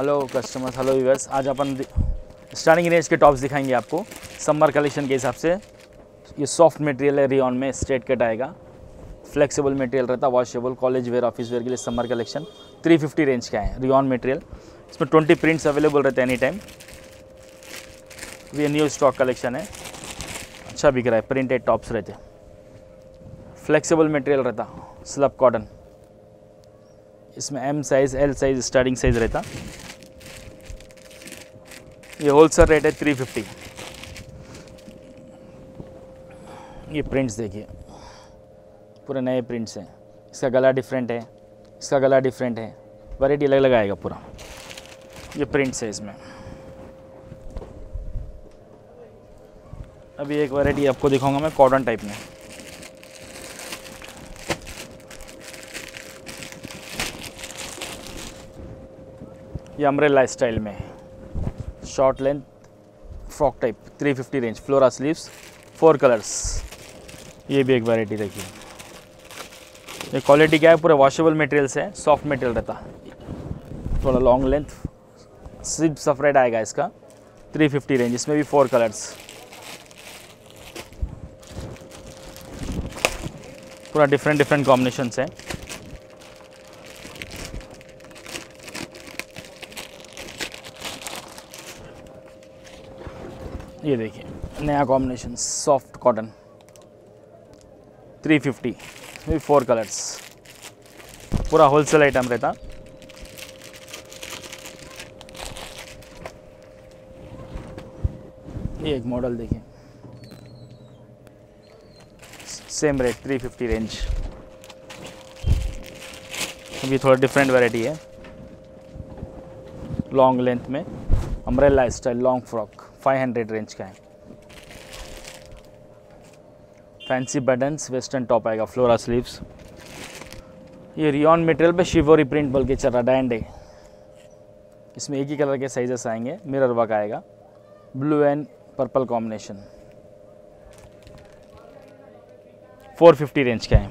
Hello customers hello viewers आज अपन starting range के टॉप्स दिखाएँगे आपको। समर कलेक्शन के हिसाब से ये सॉफ्ट मटेरियल है रियॉन में स्ट्रेट कट आएगा। फ्लेक्सिबल मटेरियल रहता है washable college wear office wear के लिए समर कलेक्शन 350 रेंज का है रियॉन मटेरियल इसमें 20 प्रिंट्स अवेलेबल रहते हैं एनी टाइम ये न्यू स्टॉक कलेक्शन है। अच्छा बिक रहा है प्रिंटेड टॉप्स रहते फ्लेक्सिबल मटेरियल रहता स्लब कॉटन इसमें M size L size starting size रहता। ये होलसेल रेट है थ्री फिफ्टी। ये प्रिंट्स देखिए। पूरे नए प्रिंट्स हैं। इसका गला डिफरेंट है। इसका गला डिफरेंट है। वैरायटी अलग अलग आएगा पूरा। ये प्रिंट्स है इसमें। अभी एक वैरायटी आपको दिखाऊँगा मैं कॉटन टाइप में। ये अम्ब्रेला स्टाइल में है। Short length frock type 350 range flora sleeves four colours ये भी एक वैरायटी देखिए ये क्वालिटी क्या है? पूरे वॉशेबल मटेरियल्स है सॉफ्ट मटेरियल रहता। थोड़ा लॉन्ग लेंथ सिर्फ़ सफरेट आएगा इसका 350 रेंज इसमें भी फोर कलर्स पूरा डिफरेंट डिफरेंट कॉम्बिनेशन हैं। ये देखिए, नया कॉम्बिनेशन सॉफ्ट कॉटन 350 इसमें फोर कलर्स पूरा होलसेल आइटम रहता। ये एक मॉडल देखिए। सेम रेट 350 रेंज अभी थोड़ा डिफरेंट वैरायटी है। लॉन्ग लेंथ में umbrella style long frock 500 range का है। फैंसी बटन्स वेस्टर्न टॉप आएगा फ्लोरा स्लीव्स ये रियॉन मटेरियल पे शिवोरी प्रिंट बोल के चल रहा है इसमें एक ही कलर के साइजेस आएँगे मिरर वर्क आएगा। Blue and purple combination 450 range का है।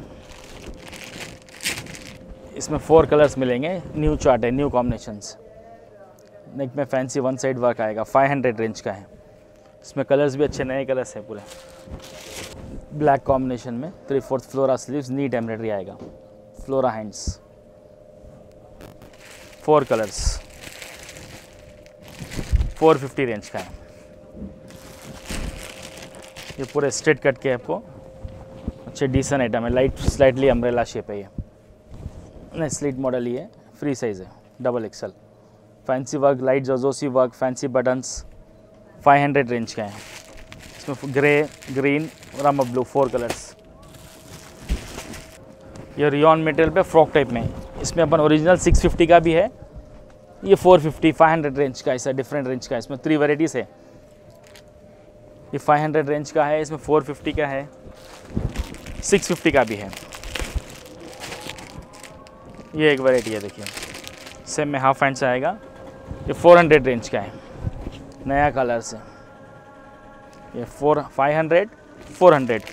इसमें फोर कलर्स मिलेंगे न्यू चार्ट है न्यू कॉम्बिनेशंस नेक में फैंसी वन साइड वर्क आएगा 500 रेंज का है। इसमें कलर्स भी अच्छे, नए कलर्स हैं पूरे। ब्लैक कॉम्बिनेशन में three fourth flora sleeves neat embroidery आएगा flora hands four colours 450 range का है। ये पूरे स्ट्रेट कट के आपको। अच्छे डिसेंट आइटम है। लाइट स्लाइटली अम्ब्रेला शेप है ये। नहीं स्लीट मॉडल है फ्री साइज़ है। Double XL fancy work light जजोसी work fancy buttons 500 range का है। इसमें ग्रे ग्रीन रामा ब्लू फोर कलर्स ये रियॉन मटेरियल पे फ्रॉक टाइप में। इसमें अपन ओरिजिनल 650 का भी है। ये 450 500 रेंज का ऐसा डिफरेंट रेंज का इसमें थ्री वेराइटीज़ है। ये 500 रेंज का है, इसमें 450 का है। 650 का भी है। ये एक वैरायटी है, देखिए। सेम में हाफ़ हैंड से आएगा। ये 400 रेंज का है। नया कलर से। ये four five hundred four hundred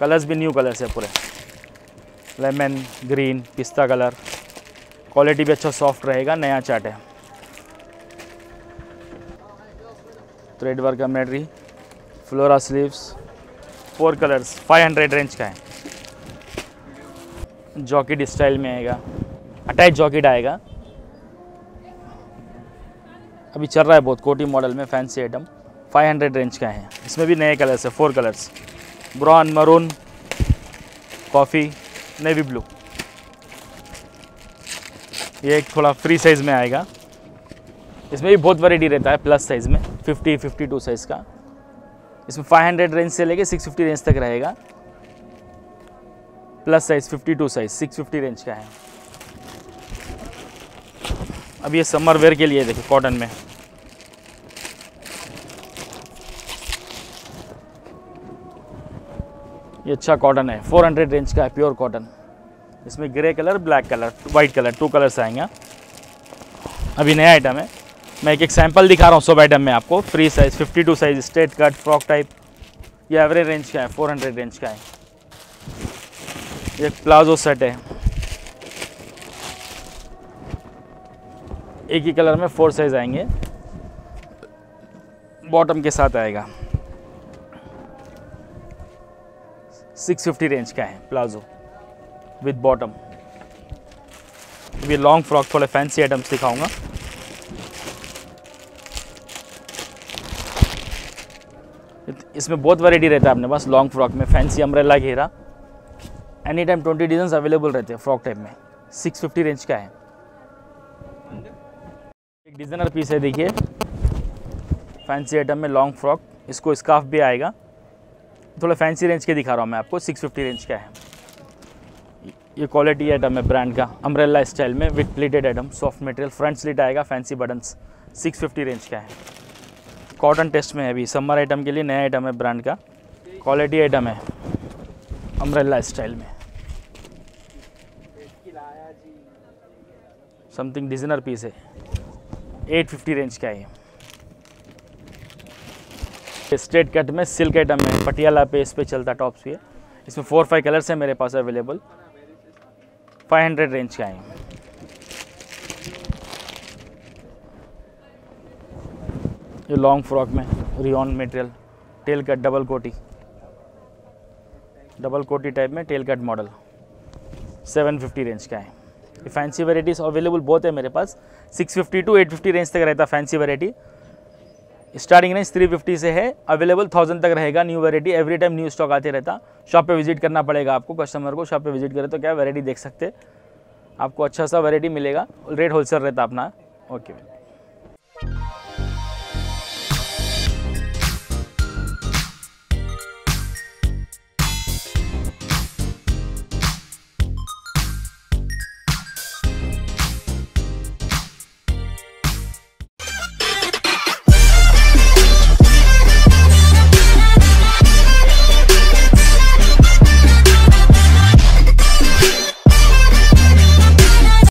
colours भी न्यू कलर्स है पूरे। लेमन ग्रीन पिस्ता कलर क्वालिटी भी अच्छा सॉफ्ट रहेगा, नया चार्ट है। Thread work embroidery flora sleeves four colours 500 range का है। जॉकेट स्टाइल में आएगा। अटैच जॉकेट आएगा। अभी चल रहा है बहुत, कोटी मॉडल में फैंसी आइटम 500 रेंज का है। इसमें भी नए कलर्स है four colours brown maroon coffee navy blue ये एक थोड़ा फ्री साइज़ में आएगा। इसमें भी बहुत वैरायटी रहता है प्लस साइज़ में 50 52 साइज़ का। इसमें 500 रेंज से लेके 650 रेंज तक रहेगा। प्लस साइज़ 52 साइज़ 650 रेंज का है। अब ये समर वेयर के लिए देखिए कॉटन में। ये अच्छा कॉटन है 400 रेंज का है प्योर कॉटन इसमें grey colour black colour white colour two colours आएँगे। अभी नया आइटम है। मैं एक एक सैंपल दिखा रहा हूँ सब आइटम में आपको। Free size 52 size straight cut frock type ये एवरेज रेंज का है 400 रेंज का है। ये प्लाजो सेट है। एक ही कलर में फोर साइज़ आएँगे। बॉटम के साथ आएगा। 650 रेंज का है, प्लाजो, विद बॉटम। ये लॉन्ग फ्रॉक, थोड़े फैंसी आइटम्स दिखाऊँगा। इसमें बहुत वैरायटी रहता है अपने पास, लॉन्ग फ्रॉक में, फैंसी अम्ब्रेला घेरा। Any time twenty design available रहते हैं, फ्रॉक टाइप में। 650 रेंज का है। डिज़ाइनर पीस है, देखिए। फैंसी आइटम में लॉन्ग फ्रॉक इसको स्काफ भी आएगा। थोड़ा फैंसी रेंज के दिखा रहा हूँ मैं आपको 650 रेंज का है। ये क्वालिटी आइटम है ब्रांड का अम्ब्रेला स्टाइल में with pleated item soft material front slit आएगा फैंसी बटन्स 650 रेंज का है। कॉटन टेस्ट में है अभी समर आइटम के लिए नया आइटम है ब्रांड का। क्वालिटी आइटम है अम्ब्रेला स्टाइल में। समथिंग डिज़ाइनर पीस है। 850 रेंज का है स्ट्रेट कट में सिल्क आइटम है पटियाला पे इस पे चलता टॉप्स है इसमें फोर फाइव कलर्स हैं मेरे पास अवेलेबल 500 रेंज का है। ये लॉन्ग फ्रॉक में rayon material tail cut double कोटी। डबल कोटी टाइप में टेल कट मॉडल 750 रेंज का है। ये फैंसी वेराइटीज़ अवेलेबल बहुत है मेरे पास। 650 टू 850 रेंज तक रहता है फैंसी वेराइटी स्टार्टिंग रेंज 350 से है। अवेलेबल थाउज़ेंड तक रहेगा new variety every time new stock आते रहता। शॉप पे विज़िट करना पड़ेगा आपको कस्टमर को शॉप पे विज़िट करें तो क्या वेराइटी देख सकते? आपको अच्छा सा वेराइटी मिलेगा। रेट होलसेल रहता अपना। ओके